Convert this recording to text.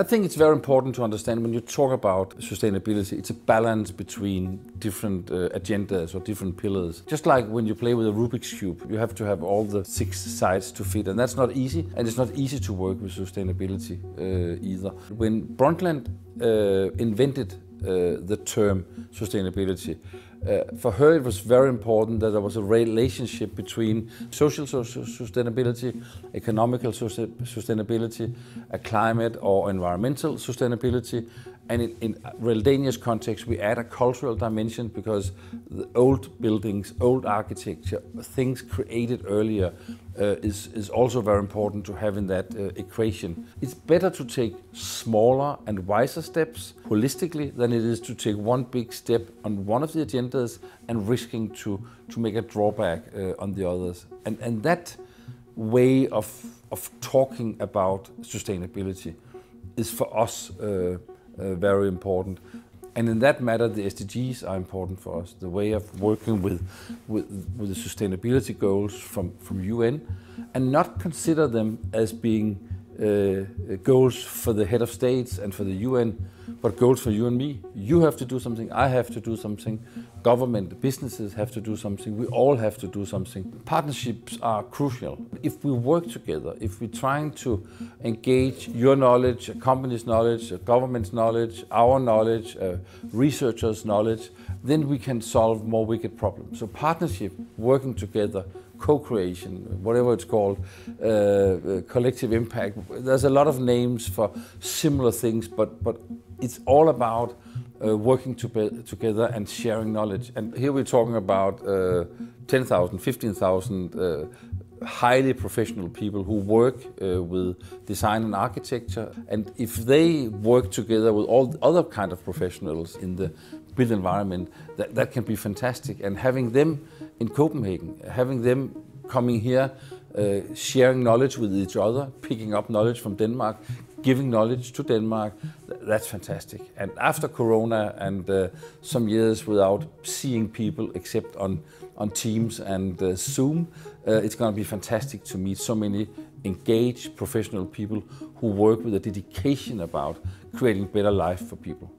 I think it's very important to understand when you talk about sustainability, it's a balance between different uh, agendas or different pillars. Just like when you play with a Rubik's Cube, you have to have all the six sides to fit, and that's not easy, and it's not easy to work with sustainability uh, either. When Brundtland uh, invented uh, the term sustainability, uh, for her, it was very important that there was a relationship between social sustainability, economical sustainability, a climate or environmental sustainability, and in, in context, we add a cultural dimension because the old buildings, old architecture, things created earlier uh, is, is also very important to have in that uh, equation. It's better to take smaller and wiser steps holistically than it is to take one big step on one of the agendas and risking to, to make a drawback uh, on the others. And, and that way of, of talking about sustainability is for us uh, very important. And in that matter, the SDGs are important for us. The way of working with, with, with the sustainability goals from, from UN and not consider them as being uh, goals for the head of states and for the UN, but goals for you and me. You have to do something, I have to do something, government, businesses have to do something, we all have to do something. Partnerships are crucial. If we work together, if we're trying to engage your knowledge, a company's knowledge, a government's knowledge, our knowledge, researchers' knowledge, then we can solve more wicked problems. So partnership, working together, co-creation, whatever it's called, uh, uh, collective impact. There's a lot of names for similar things, but but it's all about uh, working to together and sharing knowledge. And here we're talking about uh, 10,000, 15,000 uh, highly professional people who work uh, with design and architecture. And if they work together with all the other kind of professionals in the built environment, that, that can be fantastic. And having them in Copenhagen, having them coming here, uh, sharing knowledge with each other, picking up knowledge from Denmark, giving knowledge to Denmark, that's fantastic. And after Corona and uh, some years without seeing people except on, on Teams and uh, Zoom, uh, it's going to be fantastic to meet so many engaged professional people who work with a dedication about creating better life for people.